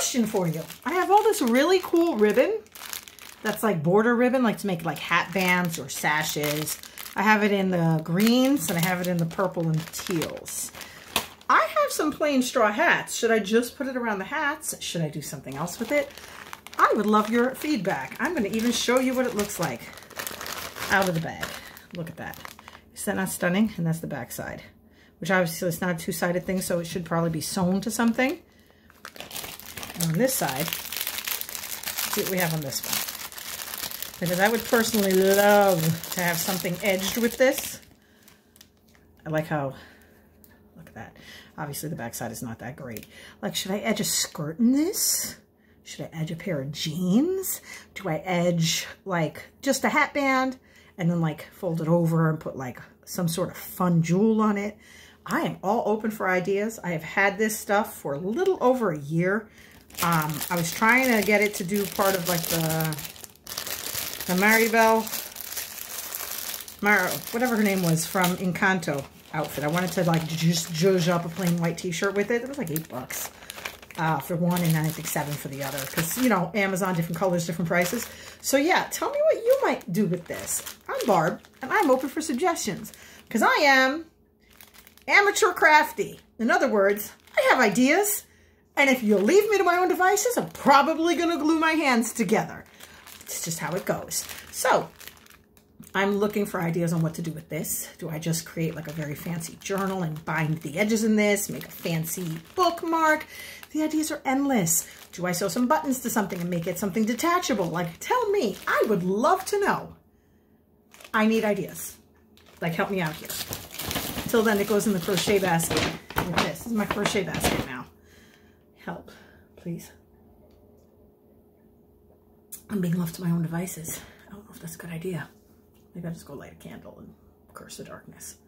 question for you. I have all this really cool ribbon that's like border ribbon, like to make like hat bands or sashes. I have it in the greens and I have it in the purple and teals. I have some plain straw hats. Should I just put it around the hats? Should I do something else with it? I would love your feedback. I'm going to even show you what it looks like out of the bag. Look at that. Is that not stunning? And that's the back side, which obviously is not a two-sided thing, so it should probably be sewn to something. On this side, see what we have on this one. Because I would personally love to have something edged with this. I like how, look at that. Obviously the back side is not that great. Like, should I edge a skirt in this? Should I edge a pair of jeans? Do I edge like just a hat band and then like fold it over and put like some sort of fun jewel on it? I am all open for ideas. I have had this stuff for a little over a year. Um, I was trying to get it to do part of like the, the Maribel, Mar whatever her name was from Encanto outfit. I wanted to like just judge up a plain white t-shirt with it. It was like eight bucks uh, for one and then I think seven for the other. Because, you know, Amazon, different colors, different prices. So yeah, tell me what you might do with this. I'm Barb, and I'm open for suggestions. Because I am amateur crafty. In other words, I have ideas. And if you leave me to my own devices, I'm probably going to glue my hands together. It's just how it goes. So I'm looking for ideas on what to do with this. Do I just create like a very fancy journal and bind the edges in this, make a fancy bookmark? The ideas are endless. Do I sew some buttons to something and make it something detachable? Like, tell me. I would love to know. I need ideas. Like, help me out here. Till then, it goes in the crochet basket with this. This is my crochet basket now. Help, please. I'm being left to my own devices. I don't know if that's a good idea. Maybe I'll just go light a candle and curse the darkness.